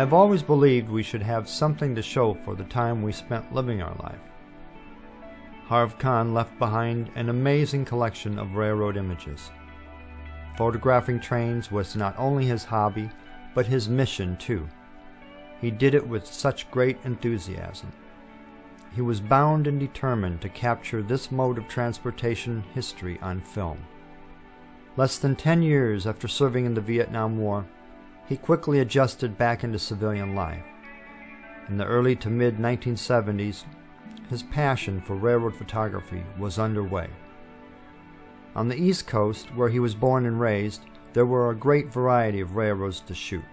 have always believed we should have something to show for the time we spent living our life. Harv Kahn left behind an amazing collection of railroad images. Photographing trains was not only his hobby, but his mission too. He did it with such great enthusiasm. He was bound and determined to capture this mode of transportation history on film. Less than 10 years after serving in the Vietnam War, he quickly adjusted back into civilian life. In the early to mid 1970s, his passion for railroad photography was underway. On the East Coast, where he was born and raised, there were a great variety of railroads to shoot.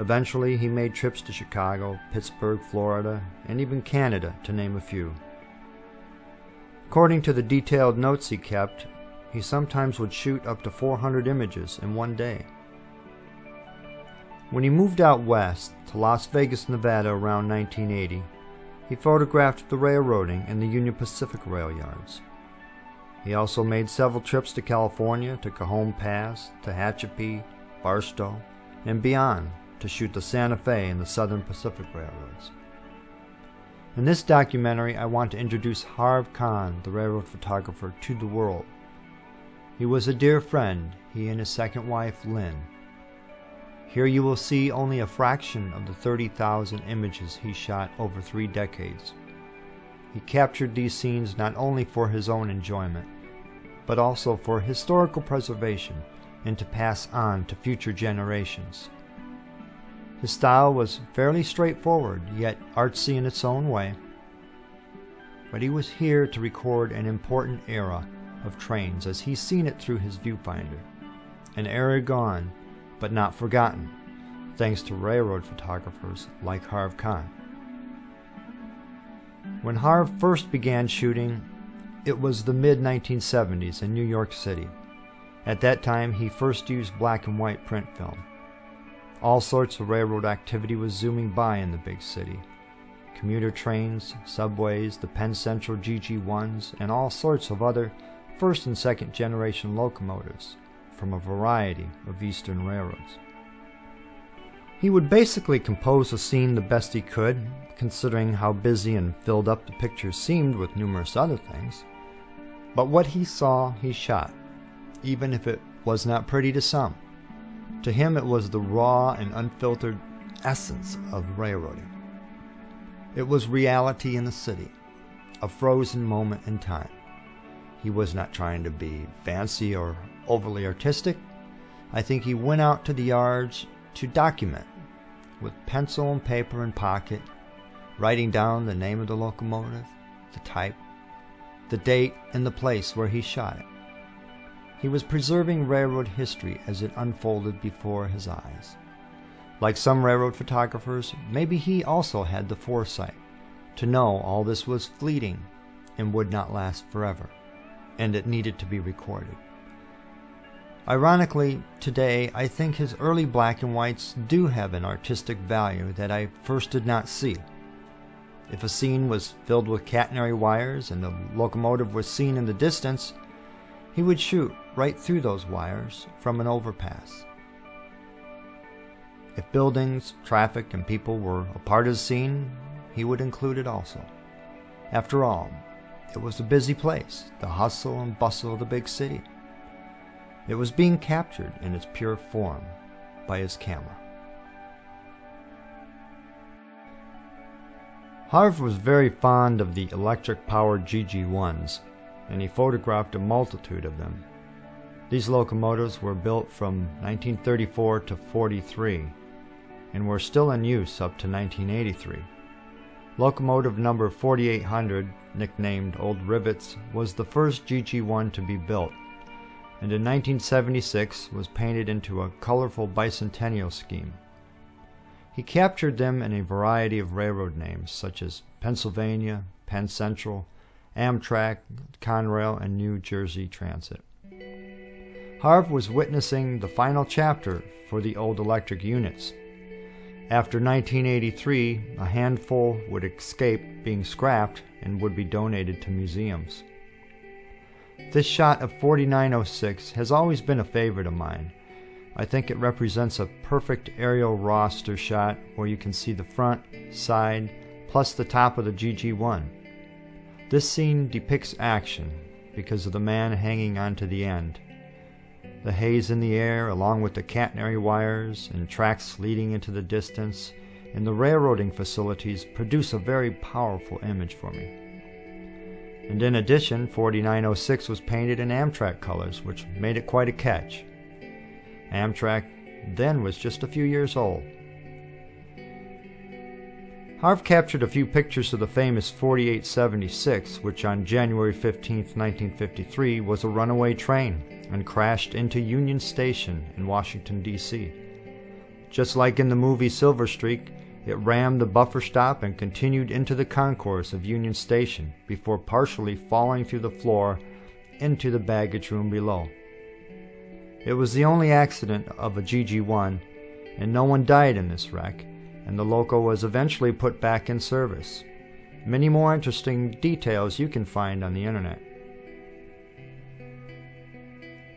Eventually, he made trips to Chicago, Pittsburgh, Florida, and even Canada, to name a few. According to the detailed notes he kept, he sometimes would shoot up to 400 images in one day. When he moved out west to Las Vegas, Nevada around 1980, he photographed the railroading in the Union Pacific rail yards. He also made several trips to California, to Cajon Pass, to Tehachapi, Barstow, and beyond to shoot the Santa Fe and the Southern Pacific Railroads. In this documentary, I want to introduce Harv Kahn, the railroad photographer, to the world. He was a dear friend, he and his second wife, Lynne. Here you will see only a fraction of the 30,000 images he shot over three decades. He captured these scenes not only for his own enjoyment, but also for historical preservation and to pass on to future generations. His style was fairly straightforward, yet artsy in its own way. But he was here to record an important era of trains as he's seen it through his viewfinder. An era gone, but not forgotten, thanks to railroad photographers like Harv Kahn. When Harv first began shooting, it was the mid 1970s in New York City. At that time, he first used black and white print film. All sorts of railroad activity was zooming by in the big city. Commuter trains, subways, the Penn Central GG1s, and all sorts of other first and second generation locomotives from a variety of eastern railroads. He would basically compose a scene the best he could, considering how busy and filled up the picture seemed with numerous other things. But what he saw, he shot, even if it was not pretty to some. To him, it was the raw and unfiltered essence of railroading. It was reality in the city, a frozen moment in time. He was not trying to be fancy or overly artistic. I think he went out to the yards to document with pencil and paper in pocket, writing down the name of the locomotive, the type, the date, and the place where he shot it. He was preserving railroad history as it unfolded before his eyes. Like some railroad photographers, maybe he also had the foresight to know all this was fleeting and would not last forever, and it needed to be recorded. Ironically, today I think his early black and whites do have an artistic value that I first did not see. If a scene was filled with catenary wires and the locomotive was seen in the distance, he would shoot right through those wires from an overpass. If buildings, traffic, and people were a part of the scene, he would include it also. After all, it was a busy place, the hustle and bustle of the big city. It was being captured in its pure form by his camera. Harv was very fond of the electric powered GG1s and he photographed a multitude of them. These locomotives were built from 1934 to 43 and were still in use up to 1983. Locomotive number 4800, nicknamed Old Rivets, was the first GG1 to be built, and in 1976 was painted into a colorful bicentennial scheme. He captured them in a variety of railroad names such as Pennsylvania, Penn Central, Amtrak, Conrail, and New Jersey Transit. Harv was witnessing the final chapter for the old electric units. After 1983, a handful would escape being scrapped and would be donated to museums. This shot of 4906 has always been a favorite of mine. I think it represents a perfect aerial roster shot where you can see the front, side, plus the top of the GG1. This scene depicts action because of the man hanging onto the end. The haze in the air, along with the catenary wires and tracks leading into the distance, and the railroading facilities produce a very powerful image for me. And in addition, 4906 was painted in Amtrak colors, which made it quite a catch. Amtrak then was just a few years old. Harv captured a few pictures of the famous 4876, which on January 15, 1953, was a runaway train and crashed into Union Station in Washington, D.C. Just like in the movie Silver Streak, it rammed the buffer stop and continued into the concourse of Union Station before partially falling through the floor into the baggage room below. It was the only accident of a GG1, and no one died in this wreck, and the loco was eventually put back in service. Many more interesting details you can find on the internet.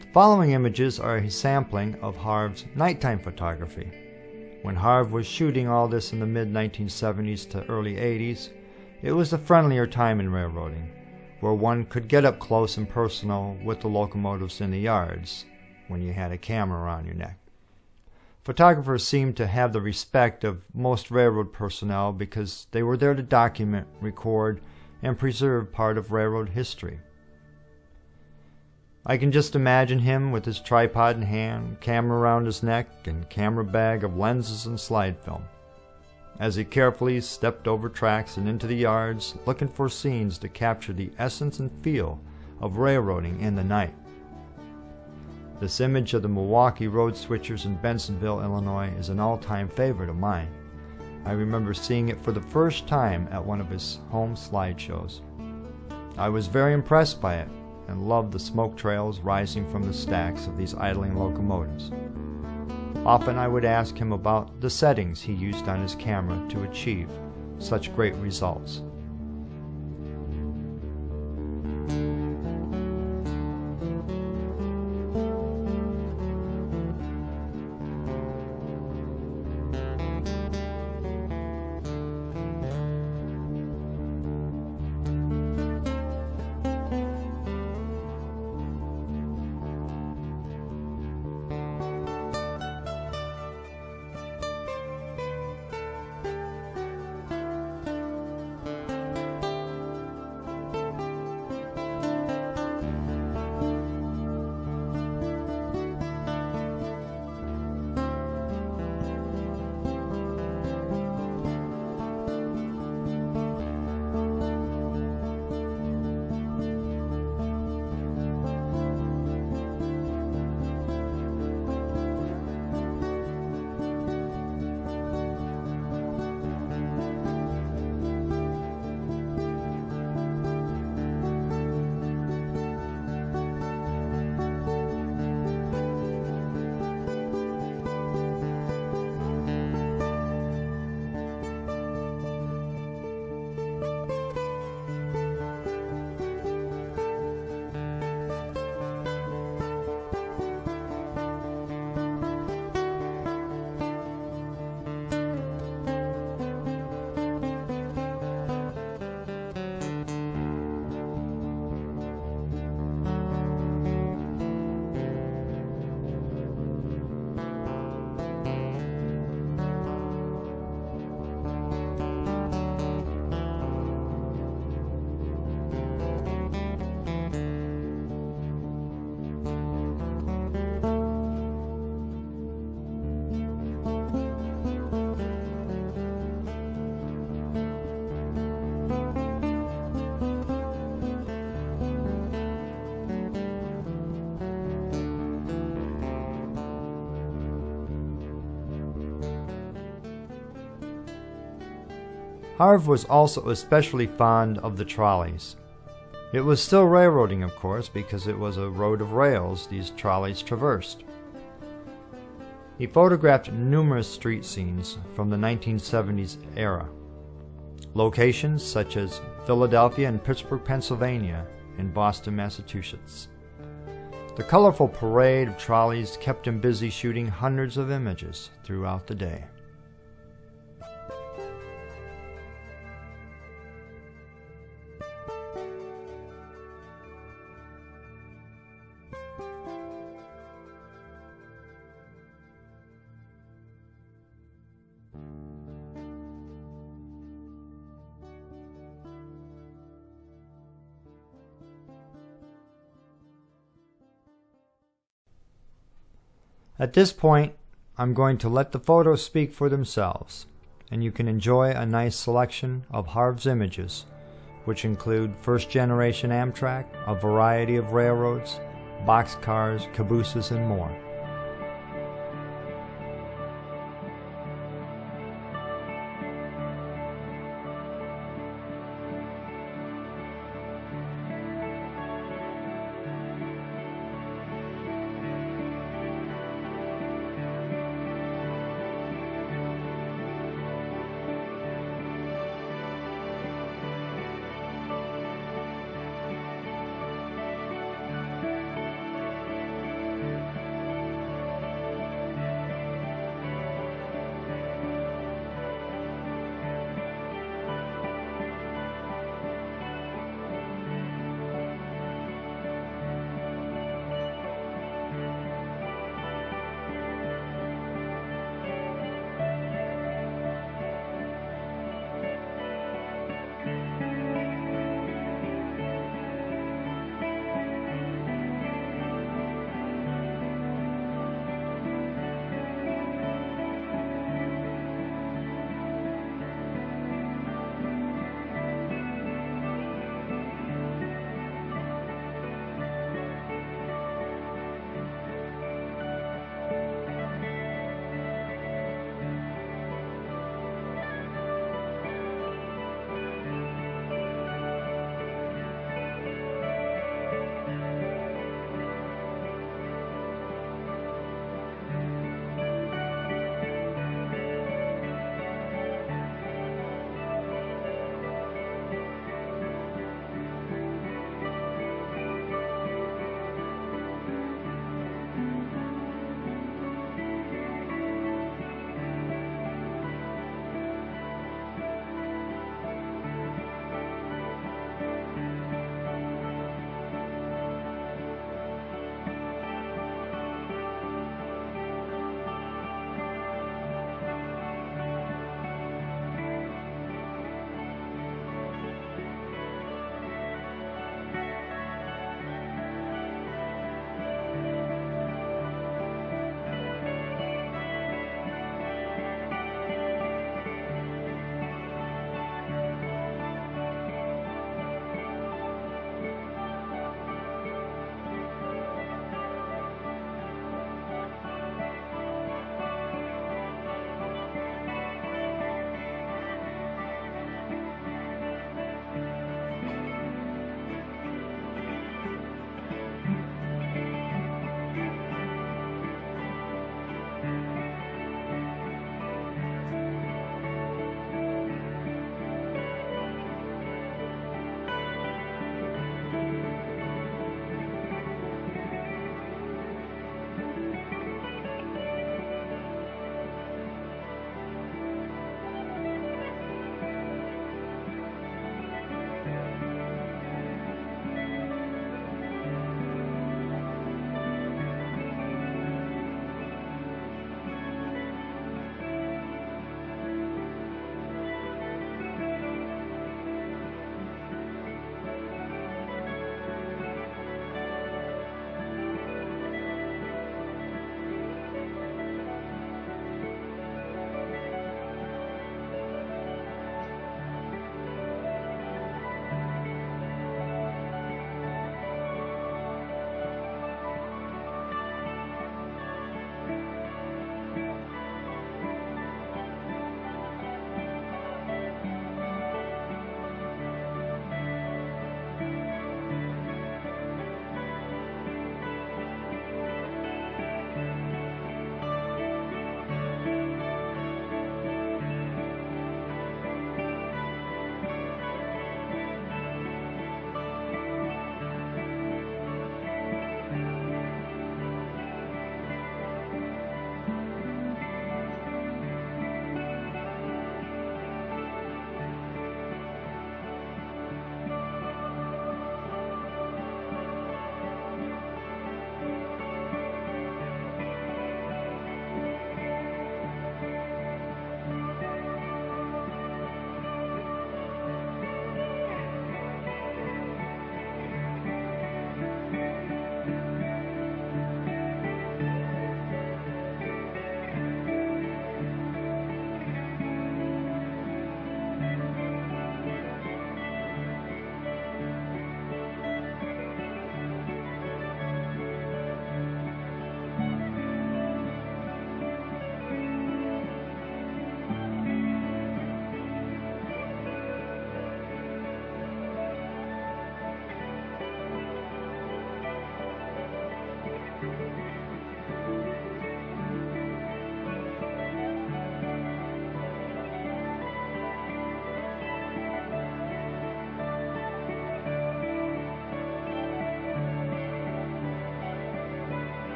The following images are a sampling of Harv's nighttime photography. When Harv was shooting all this in the mid 1970s to early 80s, it was a friendlier time in railroading, where one could get up close and personal with the locomotives in the yards when you had a camera around your neck. Photographers seemed to have the respect of most railroad personnel because they were there to document, record, and preserve part of railroad history. I can just imagine him with his tripod in hand, camera around his neck, and camera bag of lenses and slide film. As he carefully stepped over tracks and into the yards, looking for scenes to capture the essence and feel of railroading in the night. This image of the Milwaukee road switchers in Bensenville, Illinois is an all time favorite of mine. I remember seeing it for the first time at one of his home slideshows. I was very impressed by it and loved the smoke trails rising from the stacks of these idling locomotives. Often I would ask him about the settings he used on his camera to achieve such great results. Harv was also especially fond of the trolleys. It was still railroading, of course, because it was a road of rails these trolleys traversed. He photographed numerous street scenes from the 1970s era. Locations such as Philadelphia and Pittsburgh, Pennsylvania, and Boston, Massachusetts. The colorful parade of trolleys kept him busy shooting hundreds of images throughout the day. At this point, I'm going to let the photos speak for themselves, and you can enjoy a nice selection of Harv's images, which include first generation Amtrak, a variety of railroads, boxcars, cabooses, and more.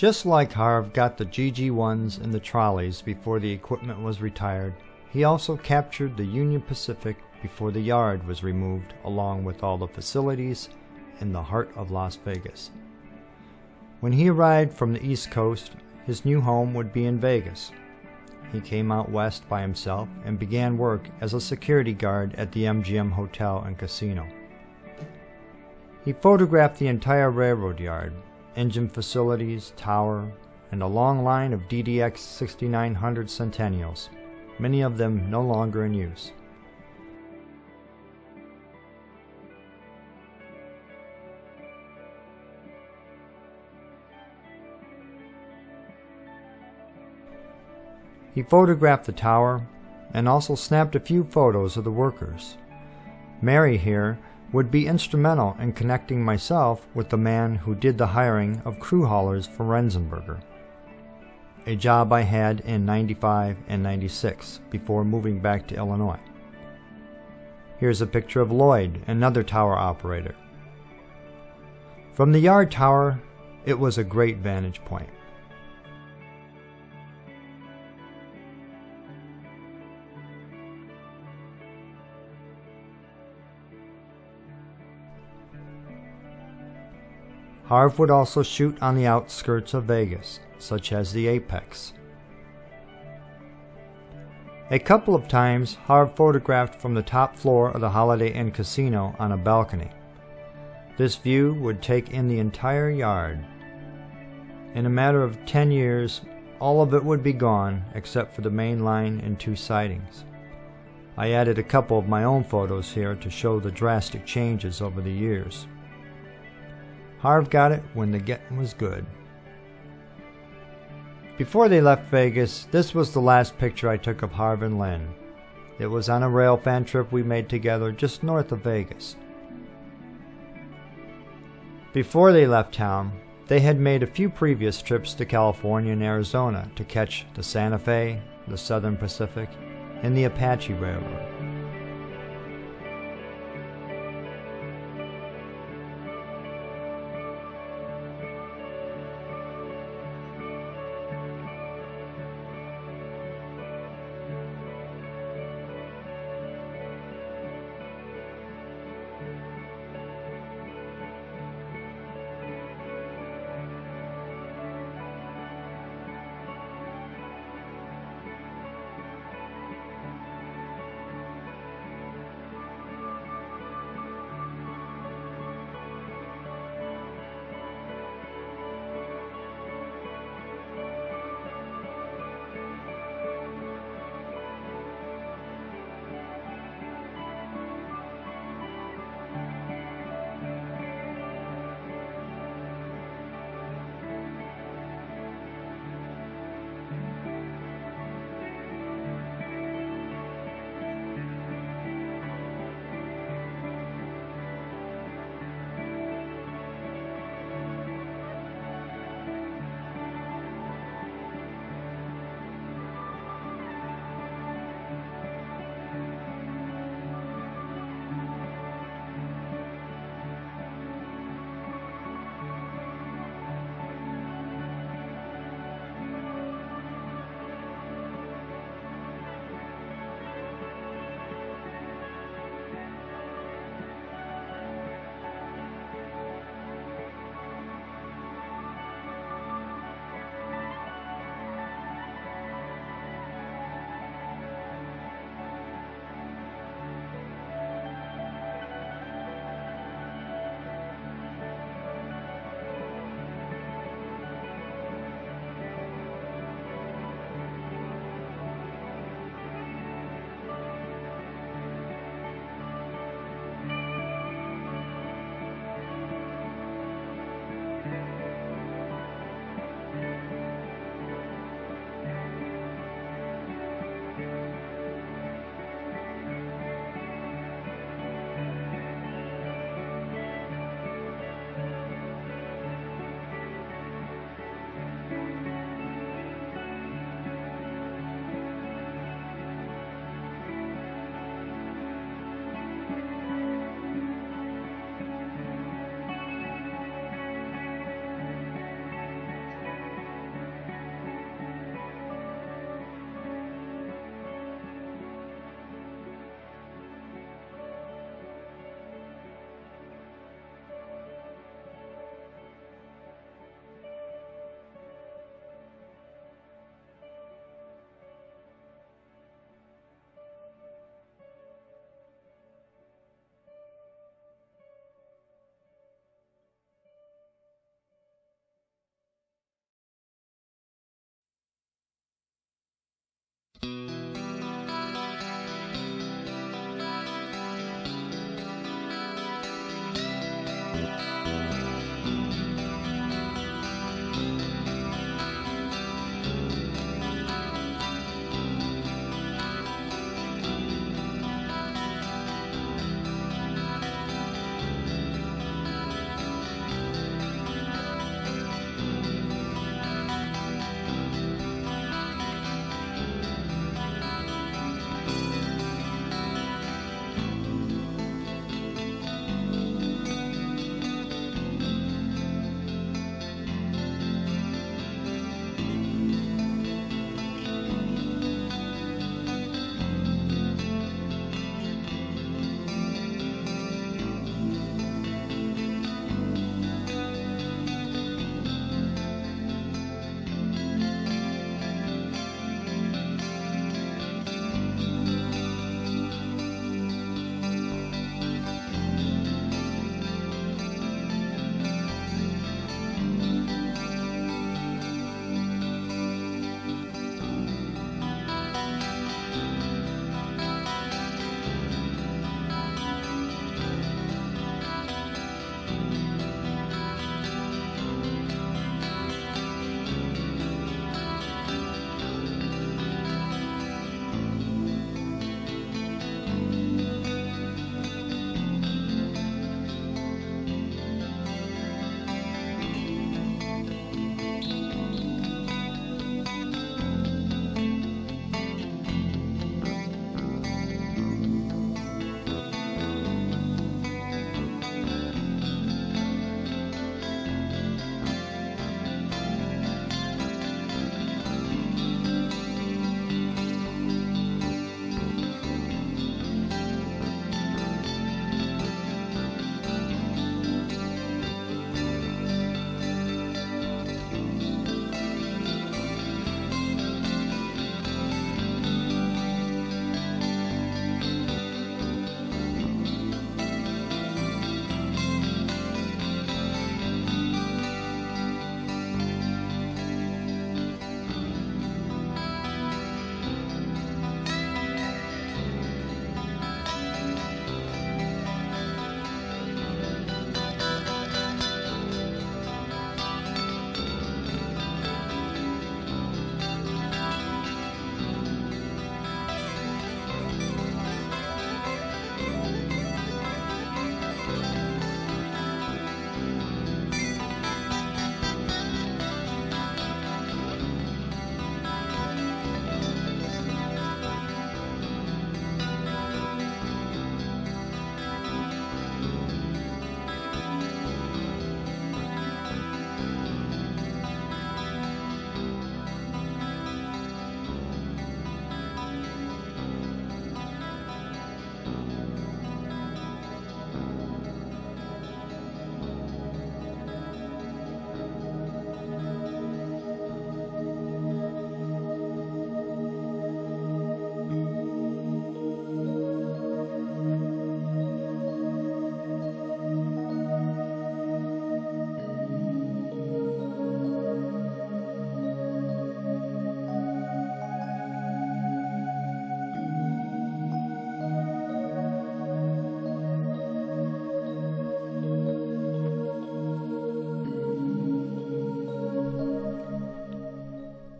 Just like Harv got the GG1s in the trolleys before the equipment was retired, he also captured the Union Pacific before the yard was removed along with all the facilities in the heart of Las Vegas. When he arrived from the East Coast, his new home would be in Vegas. He came out west by himself and began work as a security guard at the MGM Hotel and Casino. He photographed the entire railroad yard, engine facilities, tower, and a long line of DDX 6900 Centennials, many of them no longer in use. He photographed the tower and also snapped a few photos of the workers. Mary here would be instrumental in connecting myself with the man who did the hiring of crew haulers for Renzenberger, a job I had in 95 and 96 before moving back to Illinois. Here's a picture of Lloyd, another tower operator. From the yard tower, it was a great vantage point. Harv would also shoot on the outskirts of Vegas, such as the Apex. A couple of times, Harv photographed from the top floor of the Holiday Inn Casino on a balcony. This view would take in the entire yard. In a matter of 10 years, all of it would be gone except for the main line and two sidings. I added a couple of my own photos here to show the drastic changes over the years. Harv got it when the getting was good. Before they left Vegas, this was the last picture I took of Harv and Lynne. It was on a railfan trip we made together just north of Vegas. Before they left town, they had made a few previous trips to California and Arizona to catch the Santa Fe, the Southern Pacific, and the Apache Railroad.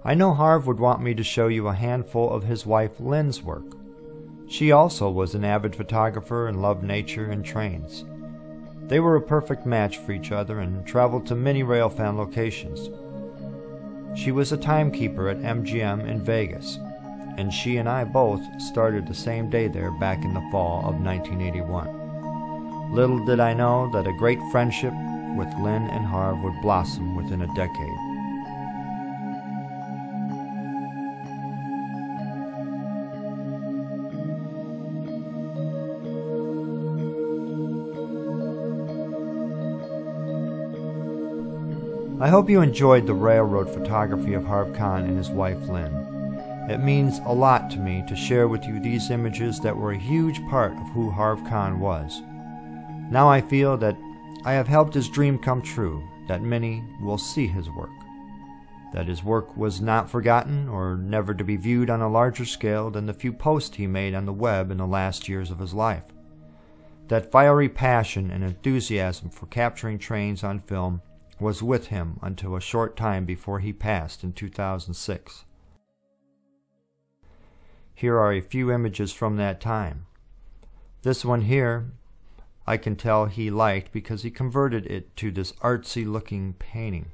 I know Harv would want me to show you a handful of his wife Lynne's work. She also was an avid photographer and loved nature and trains. They were a perfect match for each other and traveled to many railfan locations. She was a timekeeper at MGM in Vegas, and she and I both started the same day there back in the fall of 1981. Little did I know that a great friendship with Lynne and Harv would blossom within a decade. I hope you enjoyed the railroad photography of Harv Kahn and his wife Lynne. It means a lot to me to share with you these images that were a huge part of who Harv Kahn was. Now I feel that I have helped his dream come true, that many will see his work. That his work was not forgotten or never to be viewed on a larger scale than the few posts he made on the web in the last years of his life. That fiery passion and enthusiasm for capturing trains on film was with him until a short time before he passed in 2006. Here are a few images from that time. This one here, I can tell he liked because he converted it to this artsy looking painting.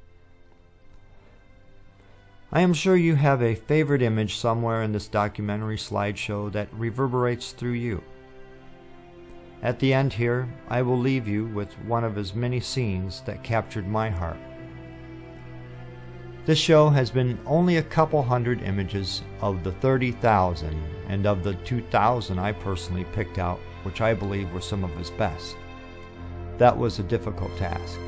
I am sure you have a favorite image somewhere in this documentary slideshow that reverberates through you. At the end here, I will leave you with one of his many scenes that captured my heart. This show has been only a couple hundred images of the 30,000 and of the 2,000 I personally picked out, which I believe were some of his best. That was a difficult task.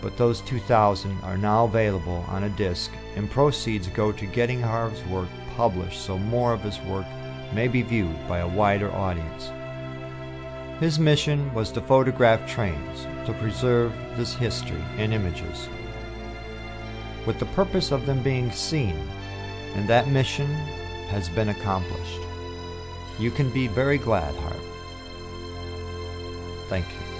But those 2,000 are now available on a disc, and proceeds go to getting Harv's work published so more of his work may be viewed by a wider audience. His mission was to photograph trains to preserve this history in images, with the purpose of them being seen, and that mission has been accomplished. You can be very glad, Harv. Thank you.